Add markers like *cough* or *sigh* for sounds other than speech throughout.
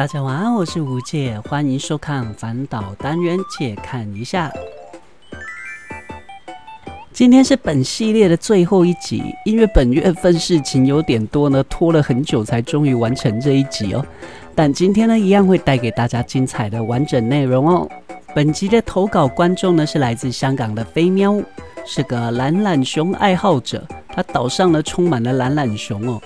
大家晚安，我是吴姐，欢迎收看反导单元，借看一下。今天是本系列的最后一集，因为本月份事情有点多呢，拖了很久才终于完成这一集哦。但今天呢，一样会带给大家精彩的完整内容哦。本集的投稿观众呢是来自香港的飞喵，是个懒懒熊爱好者，他岛上呢充满了懒懒熊哦。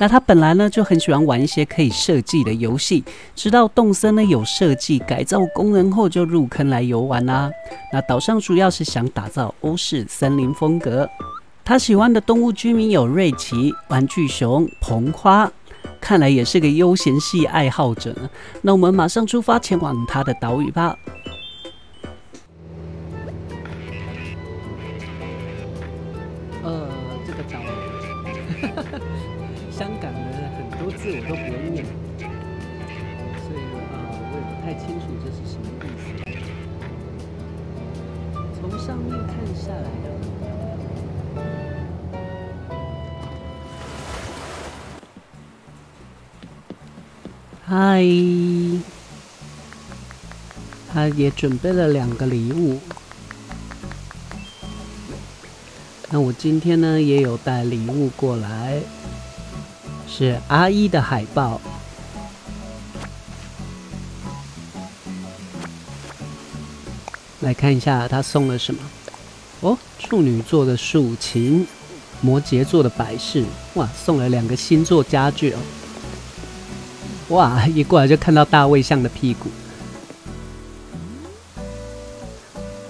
那他本来呢就很喜欢玩一些可以设计的游戏，直到动森呢有设计改造功能后，就入坑来游玩啦。那岛上主要是想打造欧式森林风格。他喜欢的动物居民有瑞奇、玩具熊、膨花，看来也是个悠闲系爱好者。那我们马上出发前往他的岛屿吧。这是什么意思。从上面看下来的，嗨，他也准备了两个礼物。那我今天呢，也有带礼物过来。是阿一的海报，来看一下他送了什么。哦，处女座的竖琴，摩羯座的摆饰，哇，送了两个星座家具哦。哇，一过来就看到大卫像的屁股。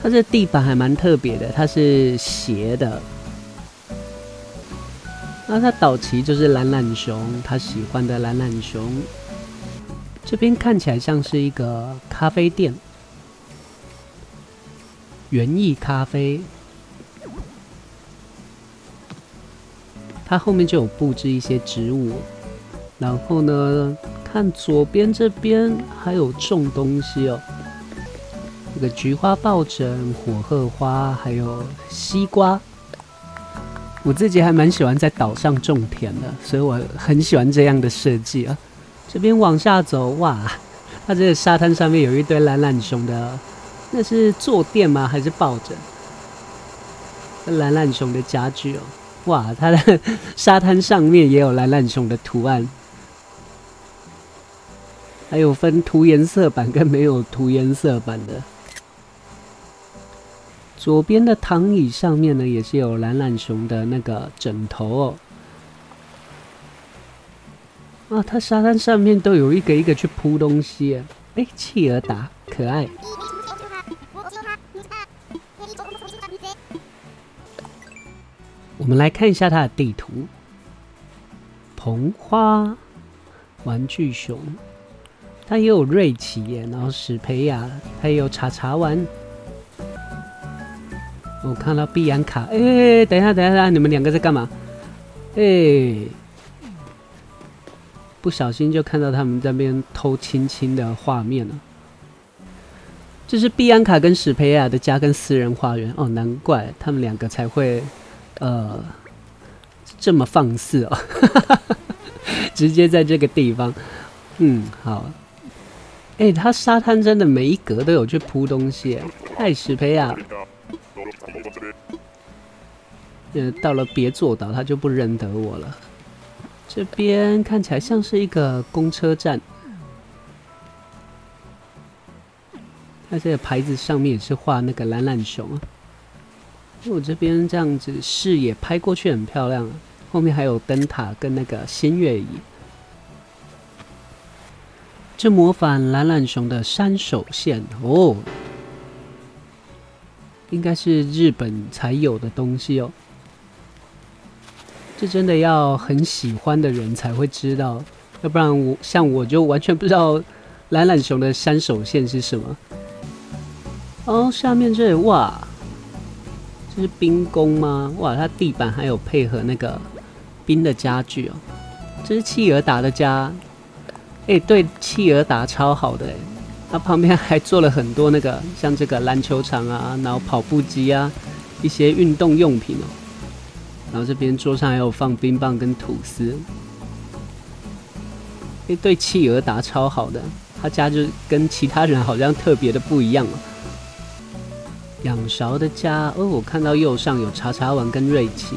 它这地板还蛮特别的，它是斜的。那它岛旗就是懒懒熊，他喜欢的懒懒熊。这边看起来像是一个咖啡店，园艺咖啡。它后面就有布置一些植物，然后呢，看左边这边还有种东西哦，这个菊花抱枕、火鹤花，还有西瓜。我自己还蛮喜欢在岛上种田的，所以我很喜欢这样的设计啊。这边往下走，哇，它这个沙滩上面有一堆懒懒熊的，那是坐垫吗？还是抱枕？懒懒熊的家具哦，哇，它的 *laughs* 沙滩上面也有懒懒熊的图案，还有分涂颜色版跟没有涂颜色版的。左边的躺椅上面呢，也是有懒懒熊的那个枕头哦。啊，它沙滩上面都有一个一个去铺东西。哎，企鹅达可爱。我们来看一下它的地图。膨花玩具熊，它也有瑞奇耶，然后史培亚，它也有查查玩。我看到碧安卡，哎，等一下，等一下，你们两个在干嘛？哎，不小心就看到他们在边偷亲亲的画面了。这是碧安卡跟史培亚的家跟私人花园哦，难怪他们两个才会呃这么放肆哦，*laughs* 直接在这个地方。嗯，好。哎，他沙滩真的每一格都有去铺东西，太史培亚。呃，到了别做岛，他就不认得我了。这边看起来像是一个公车站，它这个牌子上面也是画那个懒懒熊。我这边这样子视野拍过去很漂亮，后面还有灯塔跟那个新月椅。这模仿懒懒熊的山手线哦。应该是日本才有的东西哦，这真的要很喜欢的人才会知道，要不然我像我就完全不知道懒懒熊的山手线是什么。哦，下面这里哇，这是冰宫吗？哇，它地板还有配合那个冰的家具哦，这是企鹅达的家，哎，对，企鹅达超好的哎。它旁边还做了很多那个，像这个篮球场啊，然后跑步机啊，一些运动用品哦。然后这边桌上还有放冰棒跟吐司。诶，对企鹅打超好的，他家就跟其他人好像特别的不一样哦。养勺的家，哦，我看到右上有茶茶丸跟瑞奇。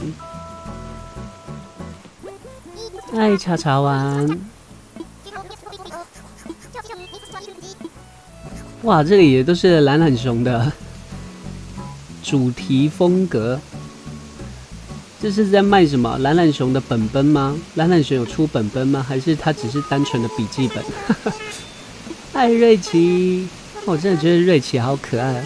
爱茶茶丸。哇，这里也都是懒懒熊的主题风格。这是在卖什么？懒懒熊的本本吗？懒懒熊有出本本吗？还是它只是单纯的笔记本？*laughs* 爱瑞奇，我真的觉得瑞奇好可爱。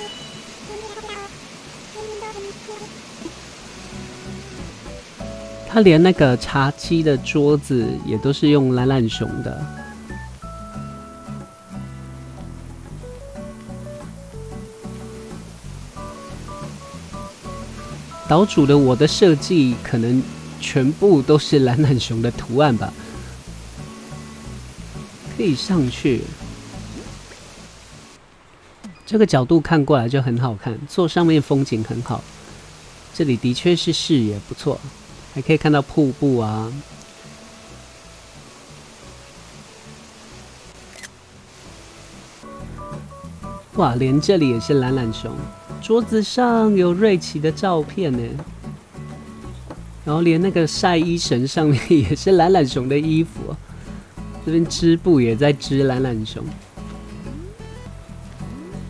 他连那个茶几的桌子也都是用懒懒熊的。岛主的我的设计可能全部都是懒懒熊的图案吧，可以上去。这个角度看过来就很好看，坐上面风景很好。这里的确是视野不错，还可以看到瀑布啊。哇，连这里也是懒懒熊。桌子上有瑞奇的照片呢，然后连那个晒衣绳上面也是懒懒熊的衣服，这边织布也在织懒懒熊。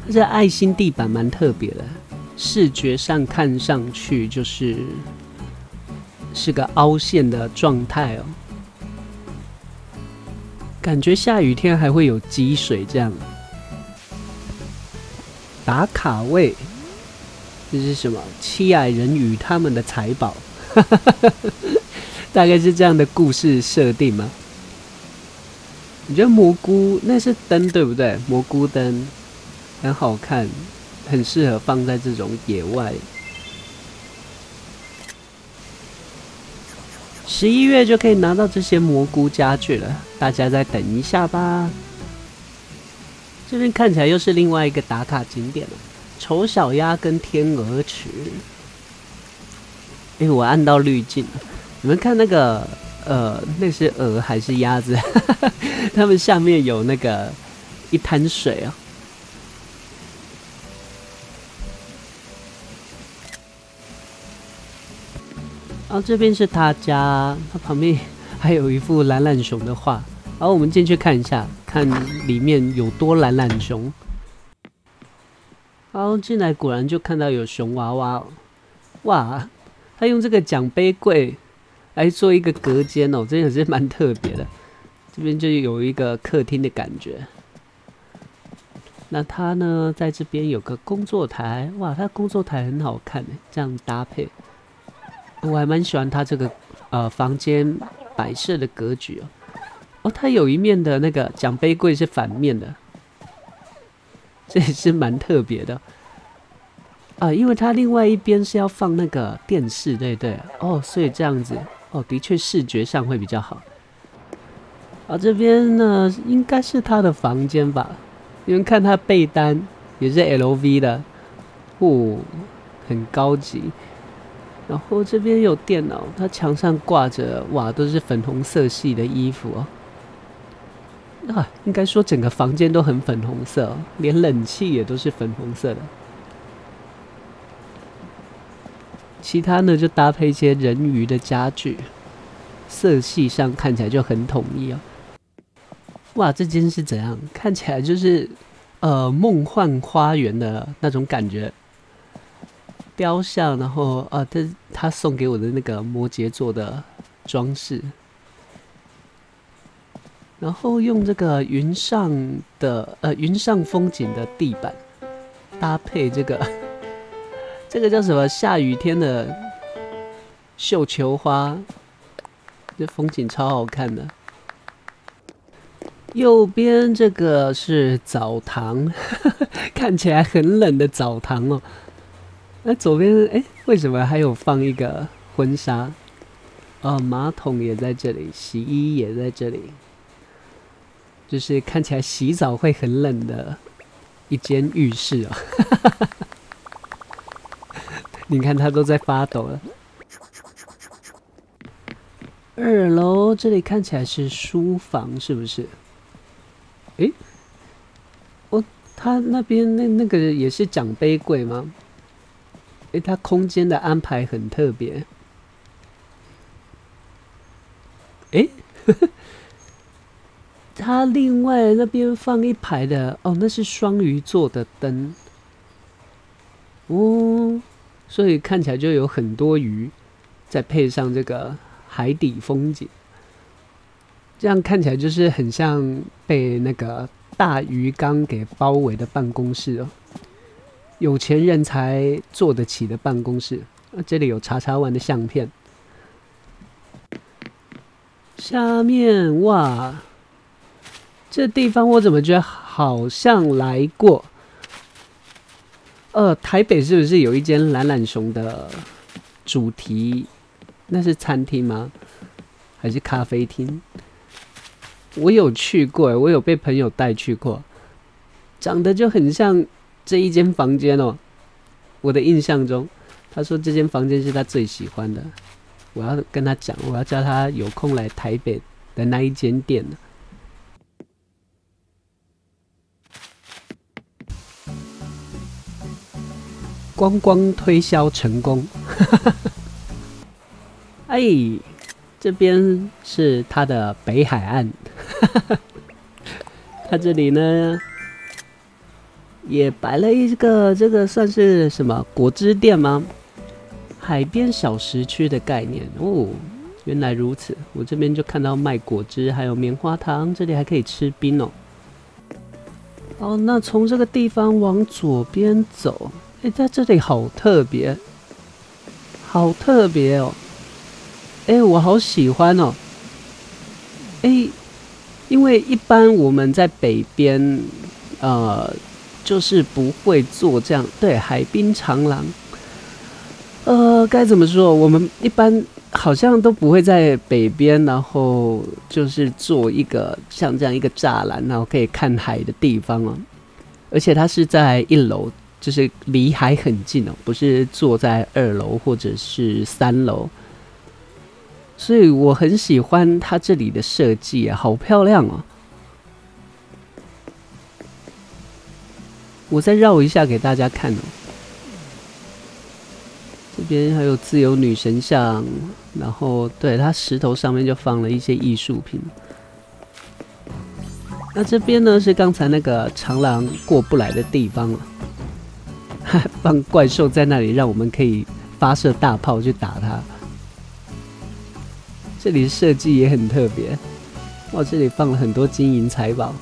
这爱心地板蛮特别的，视觉上看上去就是是个凹陷的状态哦，感觉下雨天还会有积水这样。打卡位。这是什么？七矮人与他们的财宝，*laughs* 大概是这样的故事设定吗？你觉得蘑菇那是灯对不对？蘑菇灯很好看，很适合放在这种野外。十一月就可以拿到这些蘑菇家具了，大家再等一下吧。这边看起来又是另外一个打卡景点了。丑小鸭跟天鹅池，哎，我按到滤镜了。你们看那个，呃，那是鹅还是鸭子？*laughs* 它们下面有那个一滩水啊。后这边是他家，他旁边 *laughs* 还有一幅懒懒熊的画。然后我们进去看一下，看里面有多懒懒熊。然后进来，果然就看到有熊娃娃，哇！他用这个奖杯柜来做一个隔间哦，真的是蛮特别的。这边就有一个客厅的感觉。那他呢，在这边有个工作台，哇，他工作台很好看这样搭配，我还蛮喜欢他这个呃房间摆设的格局哦。哦，他有一面的那个奖杯柜是反面的。这也是蛮特别的啊，因为它另外一边是要放那个电视，对对哦，所以这样子哦，的确视觉上会比较好。啊，这边呢应该是他的房间吧？你们看他被单也是 LV 的，哦，很高级。然后这边有电脑，它墙上挂着哇，都是粉红色系的衣服哦。啊，应该说整个房间都很粉红色，连冷气也都是粉红色的。其他呢，就搭配一些人鱼的家具，色系上看起来就很统一哦。哇，这间是怎样？看起来就是呃梦幻花园的那种感觉，雕像，然后啊，他他送给我的那个摩羯座的装饰。然后用这个云上的呃云上风景的地板搭配这个 *laughs* 这个叫什么？下雨天的绣球花，这风景超好看的。右边这个是澡堂，*laughs* 看起来很冷的澡堂哦。那左边哎，为什么还有放一个婚纱？哦，马桶也在这里，洗衣也在这里。就是看起来洗澡会很冷的一间浴室哦，*laughs* 你看他都在发抖了。二楼这里看起来是书房，是不是？诶，哦，他那边那那个也是奖杯柜吗？诶，他空间的安排很特别。诶，*laughs* 他另外那边放一排的哦，那是双鱼座的灯。哦，所以看起来就有很多鱼，再配上这个。海底风景，这样看起来就是很像被那个大鱼缸给包围的办公室哦，有钱人才坐得起的办公室。这里有查查玩的相片，下面哇，这地方我怎么觉得好像来过？呃，台北是不是有一间懒懒熊的主题？那是餐厅吗？还是咖啡厅？我有去过，我有被朋友带去过，长得就很像这一间房间哦。我的印象中，他说这间房间是他最喜欢的。我要跟他讲，我要叫他有空来台北的那一间店呢光光推销成功。*laughs* 哎，这边是他的北海岸，*laughs* 他这里呢也摆了一个，这个算是什么果汁店吗？海边小食区的概念哦，原来如此。我这边就看到卖果汁，还有棉花糖，这里还可以吃冰哦。哦，那从这个地方往左边走，哎，在这里好特别，好特别哦。哎，我好喜欢哦！哎，因为一般我们在北边，呃，就是不会做这样。对，海滨长廊，呃，该怎么说？我们一般好像都不会在北边，然后就是做一个像这样一个栅栏，然后可以看海的地方哦。而且它是在一楼，就是离海很近哦，不是坐在二楼或者是三楼。所以我很喜欢它这里的设计啊，好漂亮哦！我再绕一下给大家看哦。这边还有自由女神像，然后对它石头上面就放了一些艺术品。那这边呢是刚才那个长廊过不来的地方了，*laughs* 放怪兽在那里，让我们可以发射大炮去打它。这里设计也很特别，哇！这里放了很多金银财宝，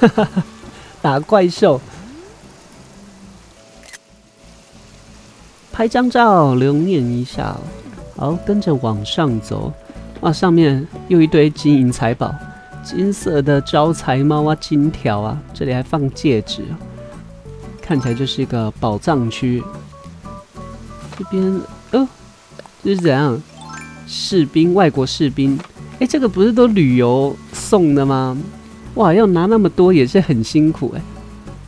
哈哈哈打怪兽，拍张照留念一下。好，跟着往上走，哇！上面又一堆金银财宝，金色的招财猫啊，金条啊，这里还放戒指，看起来就是一个宝藏区。这边哦，这是怎样？士兵，外国士兵，哎，这个不是都旅游送的吗？哇，要拿那么多也是很辛苦哎。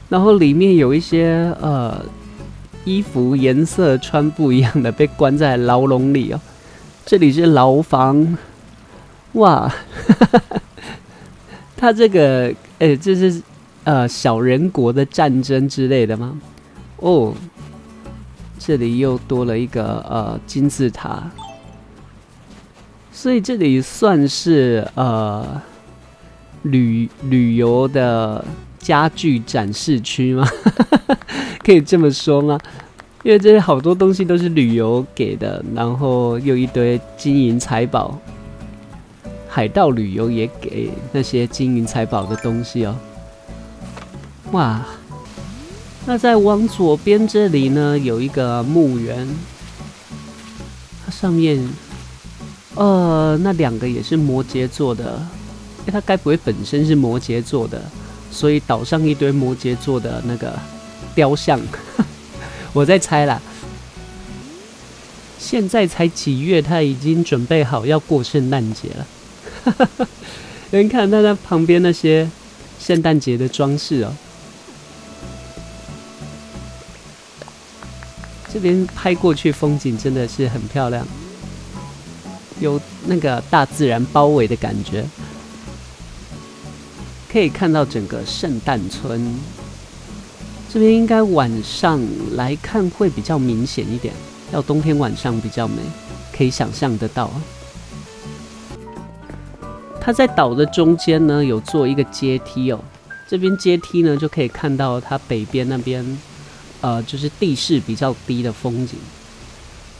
然后里面有一些呃衣服颜色穿不一样的，被关在牢笼里哦。这里是牢房，哇，*laughs* 他这个哎，这是呃小人国的战争之类的吗？哦，这里又多了一个呃金字塔。所以这里算是呃旅旅游的家具展示区吗？可以这么说吗？因为这些好多东西都是旅游给的，然后又一堆金银财宝，海盗旅游也给那些金银财宝的东西哦。哇！那在往左边这里呢，有一个墓园，它上面。呃，那两个也是摩羯座的，哎，他该不会本身是摩羯座的，所以岛上一堆摩羯座的那个雕像，*laughs* 我在猜啦。现在才几月，他已经准备好要过圣诞节了。*laughs* 有人看他那旁边那些圣诞节的装饰哦，这边拍过去风景真的是很漂亮。有那个大自然包围的感觉。可以看到整个圣诞村，这边应该晚上来看会比较明显一点，要冬天晚上比较美，可以想象得到。它在岛的中间呢，有做一个阶梯哦。这边阶梯呢，就可以看到它北边那边，呃，就是地势比较低的风景。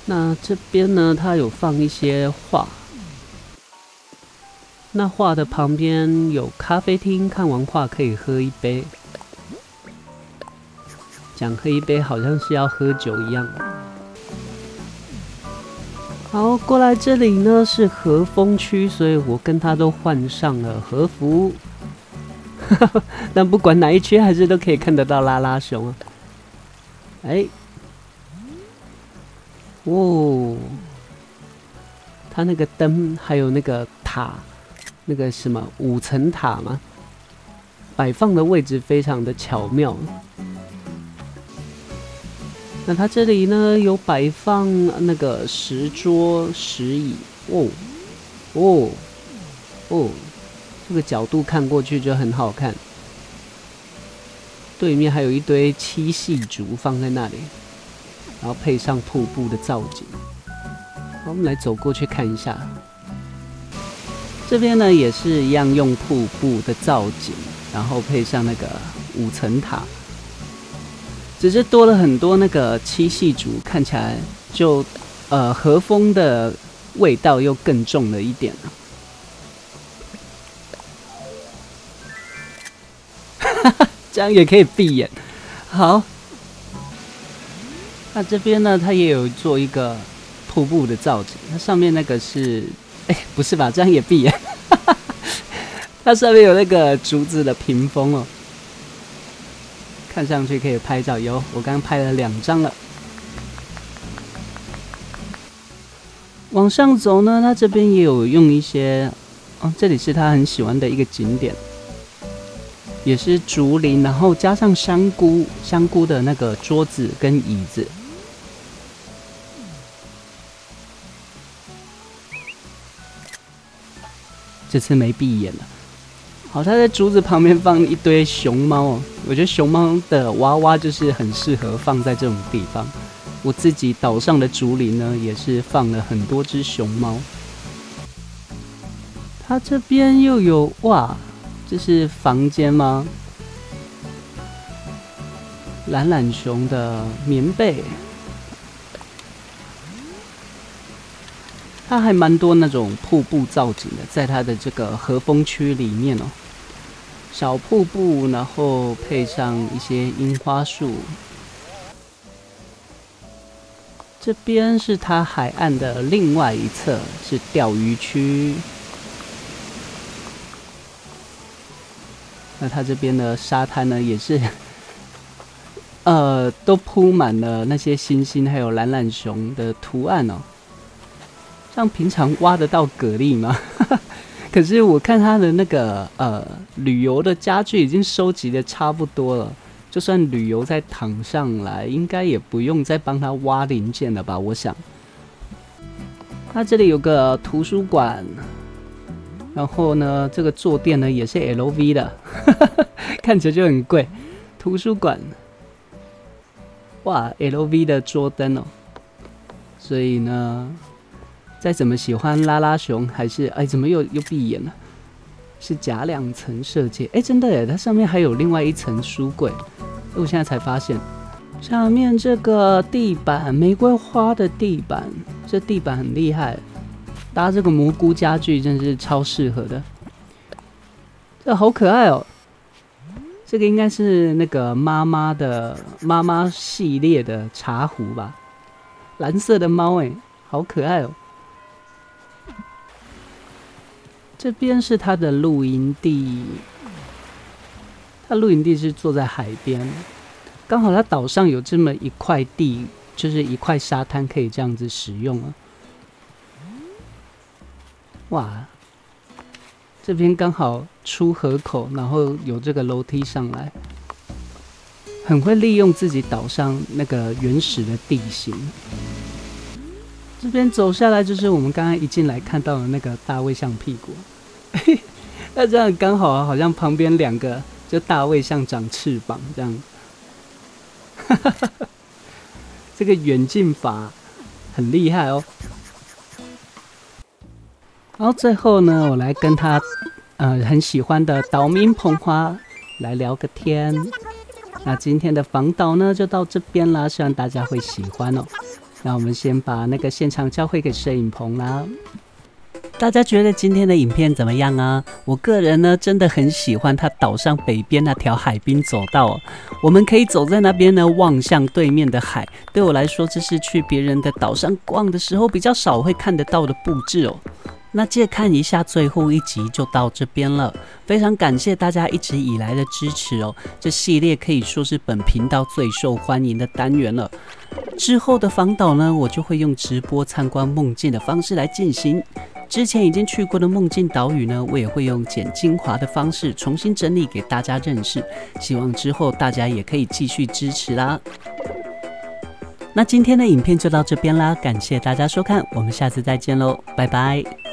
那这边呢，它有放一些画。那画的旁边有咖啡厅，看完画可以喝一杯。讲喝一杯，好像是要喝酒一样。好，过来这里呢是和风区，所以我跟他都换上了和服。*laughs* 但不管哪一区，还是都可以看得到拉拉熊啊！哎，哦，他那个灯还有那个塔，那个什么五层塔吗？摆放的位置非常的巧妙。那它这里呢有摆放那个石桌石椅哦哦哦，这个角度看过去就很好看。对面还有一堆七细竹放在那里，然后配上瀑布的造景。好我们来走过去看一下，这边呢也是一样用瀑布的造景，然后配上那个五层塔。只是多了很多那个七系竹，看起来就呃和风的味道又更重了一点哈哈，*laughs* 这样也可以闭眼。好，那这边呢，它也有做一个瀑布的造景。它上面那个是，哎，不是吧？这样也闭眼。*laughs* 它上面有那个竹子的屏风哦。看上去可以拍照，有我刚拍了两张了。往上走呢，它这边也有用一些，哦，这里是他很喜欢的一个景点，也是竹林，然后加上香菇，香菇的那个桌子跟椅子。这次没闭眼了。好，他在竹子旁边放一堆熊猫，我觉得熊猫的娃娃就是很适合放在这种地方。我自己岛上的竹林呢，也是放了很多只熊猫。它这边又有哇，这是房间吗？懒懒熊的棉被，它还蛮多那种瀑布造景的，在它的这个和风区里面哦。小瀑布，然后配上一些樱花树。这边是它海岸的另外一侧，是钓鱼区。那它这边的沙滩呢，也是，*laughs* 呃，都铺满了那些星星，还有懒懒熊的图案哦。像平常挖得到蛤蜊吗？*laughs* 可是我看他的那个呃旅游的家具已经收集的差不多了，就算旅游再躺上来，应该也不用再帮他挖零件了吧？我想。他这里有个图书馆，然后呢，这个坐垫呢也是 LV 的，*laughs* 看起来就很贵。图书馆，哇，LV 的桌灯哦，所以呢。再怎么喜欢拉拉熊，还是哎，怎么又又闭眼了？是假两层设计，哎，真的耶，它上面还有另外一层书柜。我现在才发现，下面这个地板，玫瑰花的地板，这地板很厉害，搭这个蘑菇家具真是超适合的。这好可爱哦，这个应该是那个妈妈的妈妈系列的茶壶吧？蓝色的猫，哎，好可爱哦。这边是他的露营地，他露营地是坐在海边，刚好他岛上有这么一块地，就是一块沙滩可以这样子使用啊。哇，这边刚好出河口，然后有这个楼梯上来，很会利用自己岛上那个原始的地形。这边走下来就是我们刚刚一进来看到的那个大卫象屁股。*laughs* 那这样刚好啊，好像旁边两个就大卫像长翅膀这样。*laughs* 这个远近法很厉害哦。然后最后呢，我来跟他呃很喜欢的岛民捧花来聊个天。那今天的防岛呢就到这边啦，希望大家会喜欢哦。那我们先把那个现场交回给摄影棚啦。大家觉得今天的影片怎么样啊？我个人呢，真的很喜欢它岛上北边那条海滨走道，我们可以走在那边呢，望向对面的海。对我来说，这是去别人的岛上逛的时候比较少会看得到的布置哦。那借看一下最后一集就到这边了，非常感谢大家一直以来的支持哦。这系列可以说是本频道最受欢迎的单元了。之后的访岛呢，我就会用直播参观梦境的方式来进行。之前已经去过的梦境岛屿呢，我也会用剪精华的方式重新整理给大家认识。希望之后大家也可以继续支持啦。那今天的影片就到这边啦，感谢大家收看，我们下次再见喽，拜拜。